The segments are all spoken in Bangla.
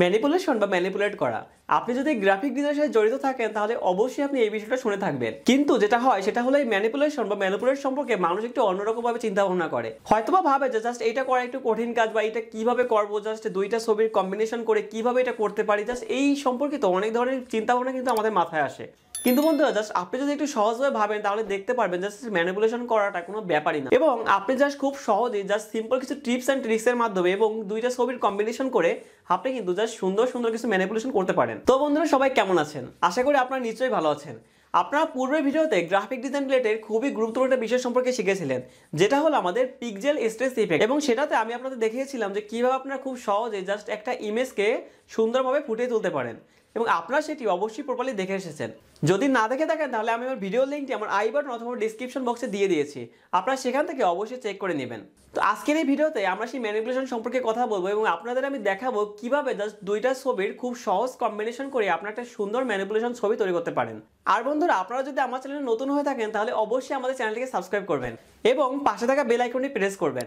ম্যানিপুলেশন বা ম্যানিপুলেট করা। আপনি যদি গ্রাফিক ডিজাইনের সাথে জড়িত থাকেন, তাহলে অবশ্যই আপনি এই বিষয়টা শুনে থাকবেন। কিন্তু যেটা হয়, সেটা হলো এই ম্যানিপুলেশন বা ম্যানিপুলেট সম্পর্কে মানুষ একটু অন্যরকমভাবে চিন্তা ভাবনা করে। হয়তোবা ভাবে যে জাস্ট এটা করা একটু কঠিন কাজ বা এটা কীভাবে করব জাস্ট দুইটা ছবির কম্বিনেশন করে কীভাবে এটা করতে পারি জাস্ট এই সম্পর্কিত অনেক ধরনের চিন্তা ভাবনা কিন্তু আমাদের মাথায় আসে। কিন্তু বন্ধুরা জাস্ট আপনি যদি একটু সহজভাবে ভাবেন, তাহলে দেখতে পারবেন জাস্ট ম্যানিপুলেশন করাটা কোনো ব্যাপারই না। এবং আপনি জাস্ট খুব সহজেই জাস্ট সিম্পল কিছু টিপস অ্যান্ড ট্রিক্সের মাধ্যমে এবং দুইটা ছবির কম্বিনেশন করে আপনি কিন্তু জাস্ট সুন্দর সুন্দর কিছু ম্যানিপুলেশন করতে পারেন। তো বন্ধুরা, সবাই কেমন আছেন? আশা করি আপনারা নিশ্চয়ই ভালো আছেন। আপনারা পূর্বের ভিডিওতে গ্রাফিক ডিজাইন রিলেটেড খুবই গুরুত্বপূর্ণ একটা বিষয় সম্পর্কে শিখেছিলেন, যেটা হলো আমাদের পিকজেল স্ট্রেস ইফেক্ট এবং সেটাতে আমি আপনাদের দেখিয়েছিলাম যে কীভাবে আপনারা খুব সহজে জাস্ট একটা ইমেজকে সুন্দরভাবে ফুটিয়ে তুলতে পারেন। এবং আপনারা সেটি অবশ্যই প্রপারলি দেখে এসেছেন। যদি না দেখে থাকেন, তাহলে আমি আমার ভিডিও লিঙ্কটি আমার আই বাটন অথবা ডিসক্রিপশন বক্সে দিয়ে দিয়েছি। আপনারা সেখান থেকে অবশ্যই চেক করে নেবেন। তো আজকের এই ভিডিওতে আমরা সেই ম্যানিপুলেশন সম্পর্কে কথা বলব এবং আপনাদের আমি দেখাবো কীভাবে জাস্ট দুইটা ছবির খুব সহজ কম্বিনেশন করে আপনারা একটা সুন্দর ম্যানিপুলেশন ছবি তৈরি করতে পারেন। আর বন্ধুরা, আপনারা যদি আমার চ্যানেলে নতুন হয়ে থাকেন, তাহলে অবশ্যই আমাদের চ্যানেলটিকে সাবস্ক্রাইব করবেন এবং পাশে থাকা বেল আইকনটি প্রেস করবেন।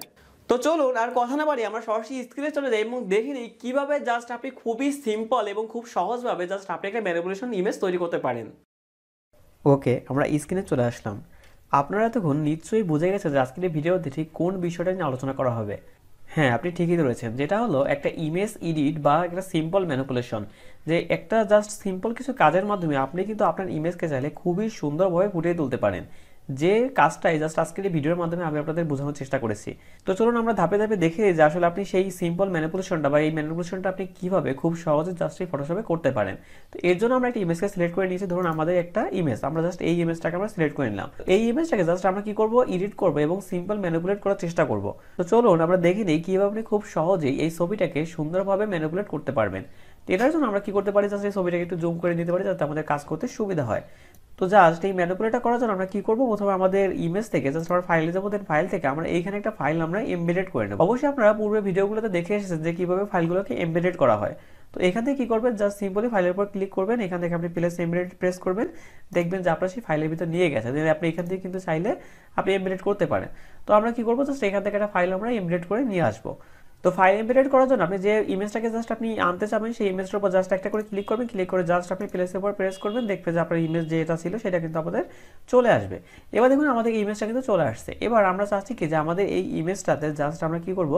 তো চলুন আর কথা না বাড়ি আমরা সরাসরি স্ক্রিনে চলে যাই এবং দেখে নিই কীভাবে জাস্ট আপনি খুবই সিম্পল এবং খুব সহজভাবে জাস্ট আপনি একটা ম্যানিপুলেশন ইমেজ তৈরি করতে পারেন। ওকে আমরা স্ক্রিনে চলে আসলাম। আপনারা তখন নিশ্চয়ই বুঝে গেছে যে আজকের এই ভিডিওতে ঠিক কোন বিষয়টা নিয়ে আলোচনা করা হবে। হ্যাঁ আপনি ঠিকই ধরেছেন। যেটা হলো একটা ইমেজ এডিট বা একটা সিম্পল ম্যানিপুলেশন যে একটা জাস্ট সিম্পল কিছু কাজের মাধ্যমে আপনি কিন্তু আপনার ইমেজকে চাইলে খুবই সুন্দরভাবে ফুটিয়ে তুলতে পারেন। যে কাজটাই জাস্ট আজকের এই ভিডিওর মাধ্যমে আমি আপনাদের বোঝানোর চেষ্টা করেছি। তো চলুন আমরা ধাপে ধাপে দেখে যে আসলে আপনি সেই সিম্পল ম্যানিপুলেশনটা বা এই ম্যানিপুলেশনটা আপনি কীভাবে খুব সহজে জাস্ট এই ফটোশপে করতে পারেন। তো এর জন্য আমরা একটা ইমেজকে সিলেক্ট করে নিয়েছি। ধরুন আমাদের একটা ইমেজ আমরা জাস্ট এই ইমেজটাকে আমরা সিলেক্ট করে নিলাম। এই ইমেজটাকে জাস্ট আমরা কি করব? এডিট করব এবং সিম্পল ম্যানিপুলেট করার চেষ্টা করব। তো চলুন আমরা দেখে নিই কীভাবে আপনি খুব সহজেই এই ছবিটাকে সুন্দরভাবে ম্যানিপুলেট করতে পারবেন। এটার জন্য আমরা কি করতে পারি? জাস্ট এই ছবিটাকে একটু জুম করে নিতে পারি, যাতে আমাদের কাজ করতে সুবিধা হয়। তো জাস্ট এই ম্যানিপুলেটটা করার জন্য আমরা কি করব? প্রথমে আমাদের ইমেজ থেকে জাস্ট আমরা ফাইলে যাব দেন ফাইল থেকে আমরা এইখানে একটা ফাইল আমরা এমবেডেড করে নেব। অবশ্যই আপনারা পূর্বে ভিডিওগুলোতে দেখে এসেছেন যে কীভাবে ফাইলগুলোকে এমবেডেড করা হয়। তো এখান থেকে কি করবেন? জাস্ট সিম্পলি ফাইলের উপর ক্লিক করবেন, এখান থেকে আপনি প্লেস এমবেডেড প্রেস করবেন, দেখবেন যে আপনার সেই ফাইলের ভিতর নিয়ে গেছে। দেন আপনি এখান থেকে কিন্তু চাইলে আপনি এমবেডেড করতে পারেন। তো আমরা কি করব? জাস্ট এখান থেকে একটা ফাইল আমরা এমবেডেড করে নিয়ে আসব। তো ফাইল এমবেডেড করার জন্য আপনি যে ইমেজটাকে জাস্ট আপনি আনতে চাবেন, সেই ইমেজটার উপর জাস্ট একটা করে ক্লিক করবেন ক্লিক করে জাস্ট আপনি প্লেসের উপর প্রেস করবেন, দেখবেন যে আপনার ইমেজ যেটা ছিল সেটা কিন্তু আমাদের চলে আসবে। এবার দেখুন আমাদের ইমেজটা কিন্তু চলে আসছে। এবার আমরা চাচ্ছি কি যে আমাদের এই ইমেজটাতে জাস্ট আমরা কি করব?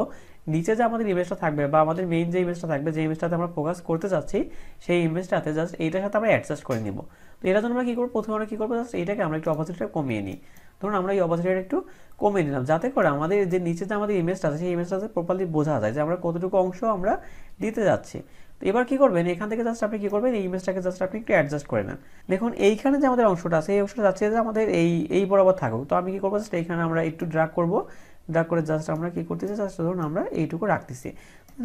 নিচে যে আমাদের ইমেজটা থাকবে বা আমাদের মেইন যে ইমেজটা থাকবে, যে ইমেজটাতে আমরা ফোকাস করতে চাচ্ছি, সেই ইমেজটাতে জাস্ট এইটার সাথে আমরা অ্যাডজাস্ট করে নিব। তো এটার জন্য আমরা কী করব? প্রথমে আমরা কী করব? জাস্ট এটাকে আমরা একটু অপোজিটটা কমিয়ে নিই। ধরুন আমরা এই অপোজিটটা একটু কমিয়ে নিলাম। যাতে করে আমাদের যে নিচে যে আমাদের ইমেজটা আছে, সেই ইমেজটাতে প্রপারলি বোঝা যায় যে আমরা কতটুকু অংশ আমরা দিতে যাচ্ছি। তো এবার কি করবেন? এখান থেকে জাস্ট আপনি কি করবেন? এই ইমেজটাকে জাস্ট আপনি একটু অ্যাডজাস্ট করে নেন। দেখুন, এইখানে যে আমাদের অংশটা আছে, এই অংশটা যাচ্ছে যে আমাদের এই এই বরাবর থাকুক। তো আমি কি করব? জাস্ট এইখানে আমরা একটু ড্রাগ করব। ড্রাগ করে জাস্ট আমরা কি করতেছি? জাস্ট ধরুন আমরা এইটুকু রাখতেছি।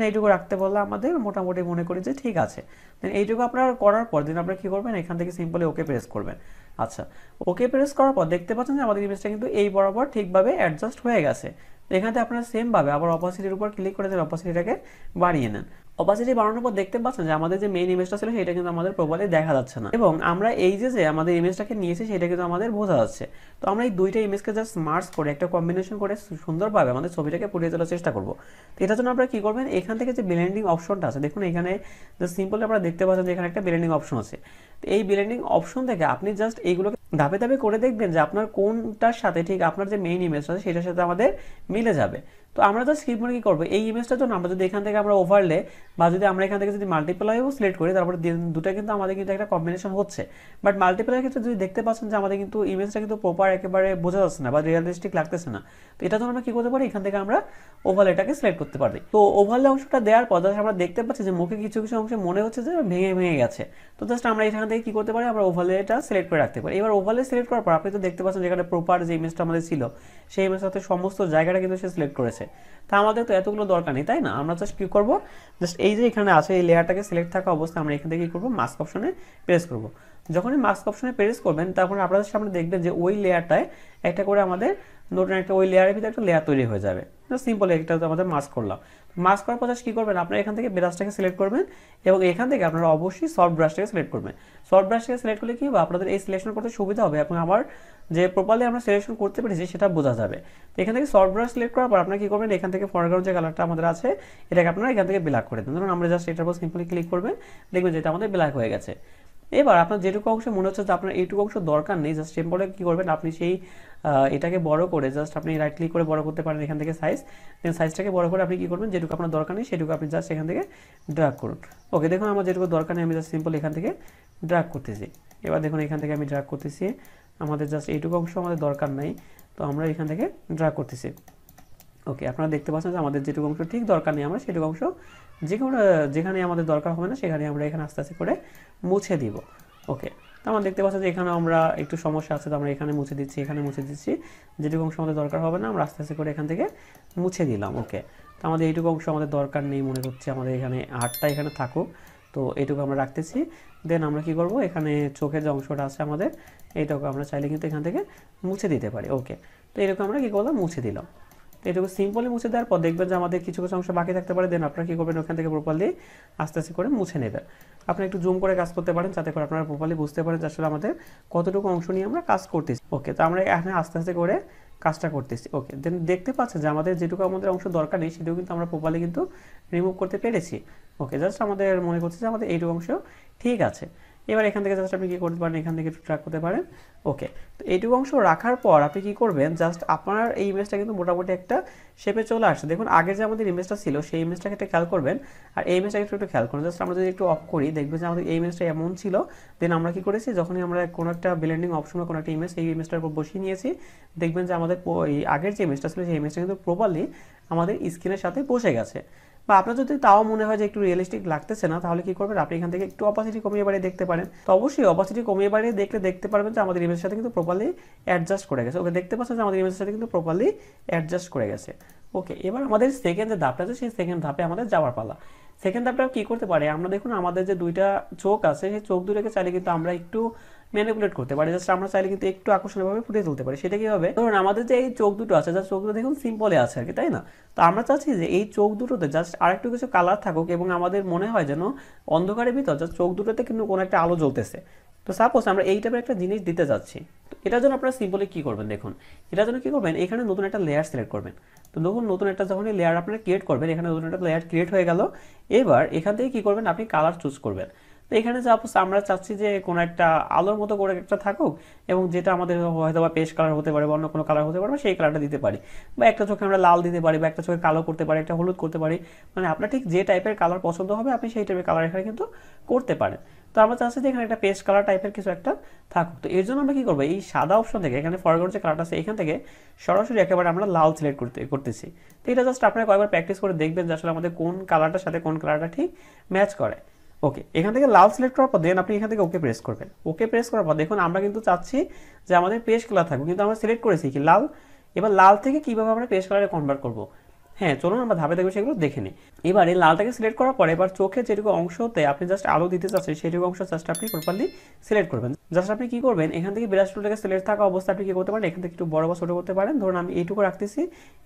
এইটুকু রাখতে বললে আমাদের মোটামুটি মনে করি যে ঠিক আছে। দেন এইটুকু আপনারা করার পর দিন আপনারা কী করবেন? এখান থেকে সিম্পলি ওকে প্রেস করবেন। আচ্ছা ওকে প্রেস করার পর দেখতে পাচ্ছেন যে আমাদের ইমেজটা কিন্তু এই বরাবর ঠিকভাবে অ্যাডজাস্ট হয়ে গেছে। এখানে আপনারা সেমভাবে আবার অপাসিটির উপর ক্লিক করে দেন অপাসিটিটাকে বাড়িয়ে নেন। অপাসিটি বাড়ানোর পর দেখতে পাচ্ছেন যে আমাদের যে মেইন ইমেজটা ছিল সেটা কিন্তু আমাদের প্রপারলি দেখা যাচ্ছে না। এবং আমরা এই যে যে আমাদের ইমেজটাকে নিয়েছি সেটা কিন্তু আমাদের বোঝা যাচ্ছে। তো আমরা এই দুইটা ইমেজকে জাস্ট মার্চ করে একটা কম্বিনেশন করে সুন্দরভাবে আমাদের ছবিটাকে ফুটিয়ে তোলার চেষ্টা করব। তো এটার জন্য আপনারা কী করবেন? এখান থেকে যে ব্লেন্ডিং অপশনটা আছে, দেখুন এখানে যে সিম্পলি আপনারা দেখতে পাচ্ছেন যে এখানে একটা ব্লেন্ডিং অপশন আছে। তো এই ব্লেন্ডিং অপশন থেকে আপনি জাস্ট এইগুলোকে ধাপে ধাপে করে দেখবেন যে আপনার কোনটার সাথে ঠিক আপনার যে মেইন ইমেজটা আছে সেটার সাথে আমাদের মিলে যাবে। তো আমরা তো স্ক্রিপ্ট মানে কী করব? এই ইমেজটার জন্য আমরা যদি এখান থেকে আমরা ওভারলে বা যদি আমরা এখান থেকে যদি মাল্টিপ্লাইও সিলেক্ট করি, তারপরে দুটো কিন্তু আমাদের কিন্তু একটা কম্বিনেশন হচ্ছে। বাট মাল্টিপ্লাইয়ের ক্ষেত্রে যদি দেখতে পাচ্ছেন যে আমাদের কিন্তু ইমেজটা কিন্তু প্রপার একেবারে বোঝা যাচ্ছে না বা রিয়ালিস্টিক লাগতেছে না। তো এটার জন্য আমরা কী করতে পারি? এখান থেকে আমরা ওভারলেটাকে সিলেক্ট করতে পারি। তো ওভারলে অংশটা দেওয়ার পর আমরা দেখতে পাচ্ছি যে মুখে কিছু কিছু অংশে মনে হচ্ছে যে ভেঙে ভেঙে গেছে। তো জাস্ট আমরা এখান থেকে কী করতে পারি? আমরা ওভারলেটা সিলেক্ট করে রাখতে পারি। এবার ওভারলে সিলেক্ট করার পর আপনি তো দেখতে পাচ্ছেন যেখানে প্রপার যে ইমেজটা আমাদের ছিল, সেই ইমেজটাতে সমস্ত জায়গাটা কিন্তু সে সিলেক্ট করেছে। তা আমাদের তো এতগুলো দরকার নেই, তাই না? আমরা জাস্ট কী করব? জাস্ট এই যে এখানে আছে, এই লেয়ারটাকে সিলেক্ট থাকা অবস্থায় আমরা এখান থেকে কী করব? মাস্ক অপশনে প্রেস করব। যখনই মাস্ক অপশনে প্রেস করবেন তখন আপনাদের সামনে দেখবেন যে ওই লেয়ারটায় একটা করে আমাদের নতুন একটা ওই লেয়ারের ভিতরে একটা লেয়ার তৈরি হয়ে যাবে। সিম্পল একটা আমাদের মাস্ক করলাম। মাস্ক করার পর কী করবেন? আপনারা এখান থেকে ব্রাশটাকে সিলেক্ট করবেন এবং এখান থেকে আপনারা অবশ্যই সফট ব্রাশটাকে সিলেক্ট করবেন। সফট ব্রাশটাকে সিলেক্ট করলে কী হবে? আপনাদের এই সিলেকশন করতে সুবিধা হবে এবং আমার যে প্রপারলি আমরা সিলেকশন করতে পেরেছি সেটা বোঝা যাবে। তো এখান থেকে সফট ব্রাশ সিলেক্ট করার পর আপনারা কী করবেন? এখান থেকে ফরগ্রাউন্ড যে কালারটা আমাদের আছে, এটাকে আপনারা এখান থেকে ব্ল্যাক করে দেন। ধরুন আমরা জাস্ট এটার উপর সিম্পলি ক্লিক করবেন, দেখবেন যে এটা আমাদের ব্ল্যাক হয়ে গেছে। এবার আপনার যেটুকু অংশ মনে হচ্ছে যে আপনার এইটুকু অংশ দরকার নেই জাস্ট সিম্পলে কী করবেন, আপনি সেই এটাকে বড় করে জাস্ট আপনি রাইট ক্লিক করে বড় করতে পারেন এখান থেকে সাইজ দেন সাইজটাকে বড় করে আপনি কী করবেন, যেটুকু আপনার দরকার নেই সেটুকু আপনি জাস্ট এখান থেকে ড্রাগ করুন। ওকে দেখুন আমার যেটুকু দরকার নেই, আমি জাস্ট সিম্পল এখান থেকে ড্রাগ করতেছি। এবার দেখুন এখান থেকে আমি ড্রাগ করতেছি, আমাদের জাস্ট এইটুকু অংশ আমাদের দরকার নাই, তো আমরা এখান থেকে ড্রাগ করতেছি। ওকে আপনারা দেখতে পাচ্ছেন যে আমাদের যেটুকু অংশ ঠিক দরকার নেই, আমরা সেটুকু অংশ যে যেখানে আমাদের দরকার হবে না, সেখানে আমরা এখানে আস্তে আস্তে করে মুছে দিব। ওকে তো আমরা দেখতে পাচ্ছি যে এখানে আমরা একটু সমস্যা আছে, তো আমরা এখানে মুছে দিচ্ছি, এখানে মুছে দিচ্ছি। যেটুকু অংশ আমাদের দরকার হবে না, আমরা আস্তে আস্তে করে এখান থেকে মুছে দিলাম। ওকে তো আমাদের এইটুকু অংশ আমাদের দরকার নেই মনে হচ্ছে, আমাদের এখানে হাটটা এখানে থাকুক। তো এইটুকু আমরা রাখতেছি। দেন আমরা কি করব, এখানে চোখের যে অংশটা আছে আমাদের, এইটুকু আমরা চাইলে কিন্তু এখান থেকে মুছে দিতে পারি। ওকে তো এরকম আমরা কী করলাম, মুছে দিলাম। তো এটুকু সিম্পলি মুছে দেওয়ার পর দেখবেন যে আমাদের কিছু কিছু অংশ বাকি থাকতে পারে দেন আপনারা কী করবেন? ওখান থেকে প্রপারলি আস্তে আস্তে করে মুছে নেবেন। আপনি একটু জুম করে কাজ করতে পারেন, যাতে করে আপনারা প্রপারলি বুঝতে পারেন যে আসলে আমাদের কতটুকু অংশ নিয়ে আমরা কাজ করতেছি। ওকে তো আমরা এখানে আস্তে আস্তে করে কাজটা করতেছি। ওকে দেন দেখতে পাচ্ছেন যে আমাদের যেটুকু আমাদের অংশ দরকার নেই, সেটুকু কিন্তু আমরা প্রপারলি কিন্তু রিমুভ করতে পেরেছি। ওকে জাস্ট আমাদের মনে করছে যে আমাদের এইটুকু অংশ ঠিক আছে। এবার এখান থেকে জাস্ট আপনি কী করতে পারেন, এখান থেকে একটু ট্র্যাক করতে পারেন। ওকে তো এইটুকু অংশ রাখার পর আপনি কী করবেন জাস্ট আপনার এই ইমেজটা কিন্তু মোটামুটি একটা শেপে চলে আসছে। দেখুন, আগের যে আমাদের ইমেজটা ছিল, সেই ইমেজটাকে একটা খেয়াল করবেন। আর এই ইমেজটাকে একটু একটু খেয়াল করুন। জাস্ট আমরা যদি একটু অফ করি, দেখবেন যে আমাদের এই ইমেজটা এমন ছিল। দেন আমরা কি করেছি, যখনই আমরা কোনো একটা ব্লেন্ডিং অপশন বা কোনো একটা ইমেজ এই ইমেজটার উপর বসিয়ে নিয়েছি, দেখবেন যে আমাদের এই আগের যে ইমেজটা ছিল, সেই ইমেজটা কিন্তু প্রপারলি আমাদের স্ক্রিনের সাথে বসে গেছে। বা আপনার যদি তাও মনে হয় যে একটু রিয়েলিস্টিক লাগতেছে না, তাহলে কি করবেন? আপনি এখান থেকে একটু অপাসিটি কমিয়ে বাড়িয়ে দেখতে পারেন। তো অবশ্যই অপাসিটি কমিয়ে বাড়িয়ে দেখলে দেখতে পারবেন যে আমাদের ইমেজের সাথে কিন্তু প্রপারলি অ্যাডজাস্ট করে গেছে। ওকে দেখতে পাচ্ছেন যে আমাদের ইমেজের সাথে কিন্তু প্রপারলি অ্যাডজাস্ট করে গেছে। ওকে এবার আমাদের সেকেন্ড যে ধাপটা আছে, সেই সেকেন্ড ধাপে আমাদের যাওয়ার পালা। সেকেন্ড ধাপটা কি করতে পারে? আমরা দেখুন, আমাদের যে দুইটা চোখ আছে, সেই চোখ দুটোকে চাইলে কিন্তু আমরা একটু ম্যানিপুলেট করতে পারি। জাস্ট আমরা চাইলে কিন্তু একটু আকর্ষণীয়ভাবে ফুটিয়ে তুলতে পারি। সেটা কি হবে ধরুন, আমাদের যে এই চোখ দুটো আছে জাস্ট চোখ দুটো দেখুন সিম্পলে আছে আর কি, তাই না? তো আমরা চাচ্ছি যে এই চোখ দুটোতে জাস্ট আরেকটু কিছু কালার থাকুক এবং আমাদের মনে হয় যেন অন্ধকারের ভিতর জাস্ট চোখ দুটোতে কিন্তু কোনো একটা আলো জ্বলতেছে। তো সাপোজ আমরা এই টাইপের একটা জিনিস দিতে যাচ্ছি। তো এটার জন্য আপনারা সিম্পলি কী করবেন দেখুন? এটার জন্য কী করবেন? এখানে নতুন একটা লেয়ার সিলেক্ট করবেন। তো দেখুন, নতুন একটা যখনই লেয়ার আপনারা ক্রিয়েট করবেন, এখানে নতুন একটা লেয়ার ক্রিয়েট হয়ে গেল। এবার এখান থেকে কী করবেন? আপনি কালার চুজ করবেন। তো এখানে সাপোজ আমরা চাচ্ছি যে কোনো একটা আলোর মতো করে একটা থাকুক এবং যেটা আমাদের হয়তো বা পেস্ট কালার হতে পারে বা অন্য কোনো কালার হতে পারে সেই কালারটা দিতে পারি। বা একটা চোখে আমরা লাল দিতে পারি বা একটা চোখে কালো করতে পারি, একটা হলুদ করতে পারি। মানে আপনার ঠিক যে টাইপের কালার পছন্দ হবে, আপনি সেই টাইপের কালার এখানে কিন্তু করতে পারেন। তো আমরা চাচ্ছি যে এখানে একটা পেস্ট কালার টাইপের কিছু একটা থাকুক। তো এর জন্য আমরা কী করব? এই সাদা অপশন থেকে, এখানে ফরগ্রাউন্ড যে কালারটা আছে, এখান থেকে সরাসরি একেবারে আমরা লাল সিলেক্ট করতে, করতেছি। তো এটা জাস্ট আপনারা কয়েকবার প্র্যাকটিস করে দেখবেন যে আসলে আমাদের কোন কালারটার সাথে কোন কালারটা ঠিক ম্যাচ করে। ওকে এখান থেকে লাল সিলেক্ট করার পর দেন আপনি এখান থেকে ওকে প্রেস করবেন। ওকে প্রেস করার পর দেখুন, আমরা কিন্তু চাচ্ছি যে আমাদের পেস্ট কালার থাকবে কিন্তু আমরা সিলেক্ট করেছি কি লাল? এবার লাল থেকে কীভাবে আমরা পেস্ট কালারে কনভার্ট করব? হ্যাঁ চলুন আমরা ধাপে ধাপে সেগুলো দেখে নিই। এবার এই লালটাকে সিলেক্ট করার পরে এবার চোখে যেটুকু অংশতে আপনি জাস্ট আলো দিতে চাচ্ছেন, সেটুকু অংশ জাস্ট আপনি প্রপারলি সিলেক্ট করবেন। জাস্ট আপনি কি করবেন, এখান থেকে বিরাজ টুলটাকে সিলেক্ট থাকা অবস্থা আপনি কি করতে পারেন, এখান থেকে একটু বড় বা ছোটো করতে পারেন। ধরুন আমি এইটুকু রাখতেছি,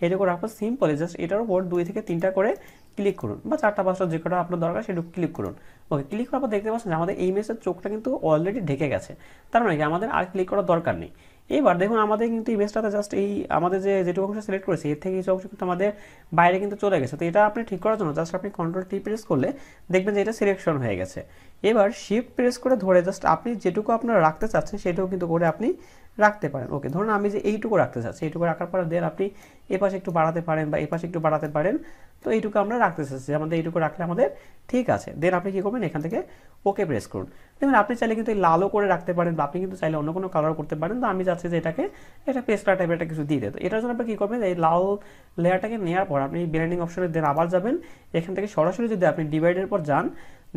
এইটুকু রাখব সিম্পলি জাস্ট এটার উপর দুই থেকে তিনটা করে ক্লিক করুন বা চারটা পাঁচটা যে কটা আপনার দরকার সেটুকু ক্লিক করুন। ওকে ক্লিক করার পর দেখতে পাচ্ছেন আমাদের এই মেসের চোখটা কিন্তু অলরেডি ঢেকে গেছে। তার মানে কি? আমাদের আর ক্লিক করার দরকার নেই। এবার দেখুন আমাদের কিন্তু এই ইমেজটাতে জাস্ট এই আমাদের যে যেটুকু অংশ সিলেক্ট করেছি, এর থেকে কিছু অংশ কিন্তু আমাদের বাইরে কিন্তু চলে গেছে। তো এটা আপনি ঠিক করার জন্য জাস্ট আপনি কন্ট্রোল টি প্রেস করলে দেখবেন যে এটা সিলেকশন হয়ে গেছে। এবার শিফট প্রেস করে ধরে জাস্ট আপনি যেটুকু আপনারা রাখতে চাচ্ছেন সেটুকু কিন্তু করে আপনি রাখতে পারেন। ওকে ধরুন আমি যে এইটুকু রাখতে চাচ্ছি, এইটুকু রাখার পর দেন আপনি এ পাশে একটু বাড়াতে পারেন বা এ পাশে একটু বাড়াতে পারেন, তো এইটুকু আমরা রাখতে চাচ্ছি। আমাদের এইটুকু রাখলে আমাদের ঠিক আছে। দেন আপনি কী করবেন? এখান থেকে ওকে প্রেস করুন। দেখুন, আপনি চাইলে কিন্তু লালও করে রাখতে পারেন বা আপনি কিন্তু চাইলে অন্য কোনো কালার করতে পারেন। তো আমি চাচ্ছি যে এটাকে এটা পেস্টার টাইপের একটা কিছু দিয়ে দেয়। তো এটার জন্য আপনি কী করবেন? এই লাল লেয়ারটাকে নেওয়ার পর আপনি ব্লেন্ডিং অপশনে দেন আবার যাবেন। এখান থেকে সরাসরি যদি আপনি ডিভাইডের পর যান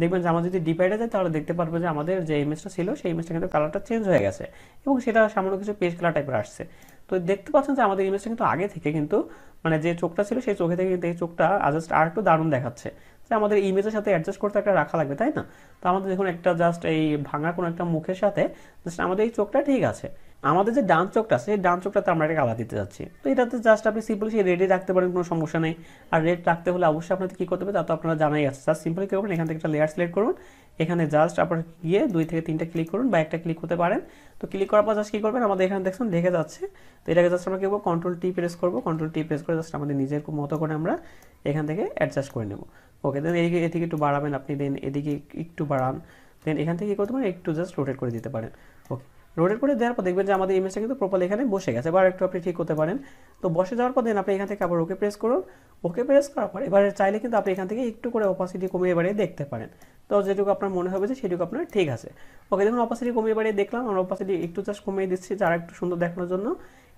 দেখবেন যে আমার যদি ডিপাইডে যায়, তাহলে দেখতে পারবেন যে আমাদের যে ইমেজটা ছিল, সেই ইমেজটা কিন্তু কালারটা চেঞ্জ হয়ে গেছে এবং সেটা সামান্য কিছু পেস্ট কালার টাইপের আসছে। তো দেখতে পাচ্ছেন যে আমাদের ইমেজটা কিন্তু আগে থেকে কিন্তু মানে যে চোখটা ছিল, সেই চোখে থেকে কিন্তু এই চোখটা জাস্ট আর একটু দারুণ দেখাচ্ছে। যে আমাদের ইমেজের সাথে অ্যাডজাস্ট করতে একটা রাখা লাগবে, তাই না? তো আমাদের দেখুন একটা জাস্ট এই ভাঙা কোনো একটা মুখের সাথে জাস্ট আমাদের এই চোখটা ঠিক আছে। আমাদের যে ডান চোখটা আছে সেই ডান চোখটাতে আমরা একটা কালার দিতে যাচ্ছি। তো এটাতে জাস্ট আপনি সিম্পলি সেই রেডি রাখতে পারেন, কোনো সমস্যা নেই। আর রেড রাখতে হলে অবশ্যই আপনাদের কী করতে হবে, তা তো আপনারা জানাই আছে। জাস্ট সিম্পলি কী করবেন এখান থেকে একটা লেয়ার সিলেক্ট করুন। এখানে জাস্ট আপনার গিয়ে দুই থেকে তিনটা ক্লিক করুন বা একটা ক্লিক করতে পারেন। তো ক্লিক করার পর জাস্ট কী করবেন, আমাদের এখানে দেখছেন ঢেকে যাচ্ছে। তো এটাকে জাস্ট আমরা কী করব কন্ট্রোল টি প্রেস করব। কন্ট্রোল টি প্রেস করে জাস্ট আমাদের নিজের মতো করে আমরা এখান থেকে অ্যাডজাস্ট করে নেব। ওকে দেন এদিকে এদিকে একটু বাড়াবেন আপনি দেন এদিকে একটু বাড়ান। দেন এখান থেকে কী করতে পারেন, একটু জাস্ট রোটেট করে দিতে পারেন। ওকে রোটেট করে দেওয়ার পর দেখবেন যে আমাদের ইমেজটা কিন্তু প্রপারলি এখানে বসে গেছে। এবার একটু আপনি ঠিক করতে পারেন। তো বসে যাওয়ার পর দেন আপনি এখান থেকে আবার ওকে প্রেস করুন। ওকে প্রেস করার পর এবারে চাইলে কিন্তু আপনি এখান থেকে একটু করে অপাসিটি কমিয়ে এবারে দেখতে পারেন। তো যেটুকু আপনার মনে হবে যে সেটুকু আপনার ঠিক আছে। ওকে দেখুন অপাসিটি কমিয়ে এবারে দেখলাম। আমরা অপাসিটি একটু জাস্ট কমিয়ে দিচ্ছি যারা একটু সুন্দর দেখানোর জন্য।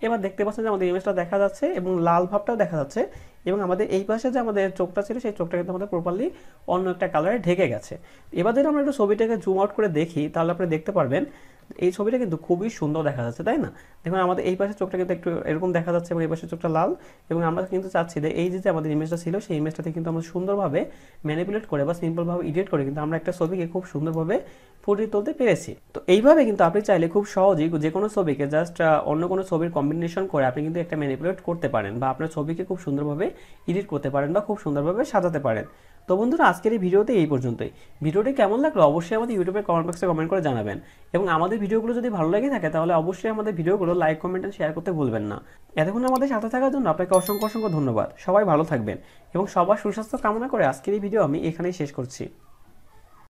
এবার দেখতে পাচ্ছেন যে আমাদের ইমেজটা দেখা যাচ্ছে এবং লাল ভাবটাও দেখা যাচ্ছে। এবং আমাদের এই পাশে যে আমাদের চোখটা ছিল, সেই চোখটা কিন্তু আমাদের প্রপারলি অন্য একটা কালারে ঢেকে গেছে। এবার যদি আমরা একটু ছবিটাকে জুম আউট করে দেখি, তাহলে আপনি দেখতে পারবেন এই ছবিটা কিন্তু খুবই সুন্দর দেখা যাচ্ছে, তাই না? দেখুন, আমাদের এই পাশে চোখটা কিন্তু একটু এরকম দেখা যাচ্ছে এবং এই পাশে চোখটা লাল এবং আমরা কিন্তু চাচ্ছি যে এই যে আমাদের ইমেজটা ছিল, সেই ইমেজটাতে কিন্তু আমরা সুন্দরভাবে ম্যানিপুলেট করে বা সিম্পলভাবে এডিট করে কিন্তু আমরা একটা ছবিকে খুব সুন্দরভাবে ফুটিয়ে তুলতে পেরেছি। তো এইভাবে কিন্তু আপনি চাইলে খুব সহজেই যে কোনো ছবিকে জাস্ট অন্য কোনো ছবির কম্বিনেশন করে আপনি কিন্তু একটা ম্যানিপুলেট করতে পারেন বা আপনার ছবিকে খুব সুন্দরভাবে এডিট করতে পারেন বা খুব সুন্দরভাবে সাজাতে পারেন। তো বন্ধুরা, আজকের এই ভিডিওতে এই পর্যন্তই। ভিডিওটি কেমন লাগল অবশ্যই আমাদের ইউটিউবে কমেন্ট বক্সে কমেন্ট করে জানাবেন। এবং আমাদের ভিডিওগুলো যদি ভালো লাগে থাকে, তাহলে অবশ্যই আমাদের ভিডিওগুলো লাইক কমেন্ট শেয়ার করতে ভুলবেন না। এতক্ষণ আমাদের সাথে থাকার জন্য আপনাকে অসংখ্য অসংখ্য ধন্যবাদ। সবাই ভালো থাকবেন এবং সবার সুস্বাস্থ্য কামনা করে আজকের এই ভিডিও আমি এখানেই শেষ করছি।